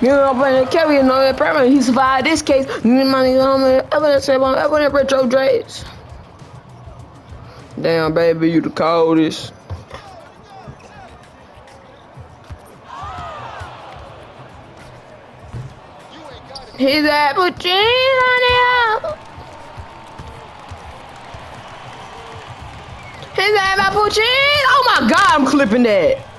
You know, I'm playing carry, you know, apparently. He survived this case. You know, my nigga, I'm evidence, evidence, retro trades. Damn, baby, you the coldest. He's at cheese on the apple. His apple. Oh my god, I'm clipping that.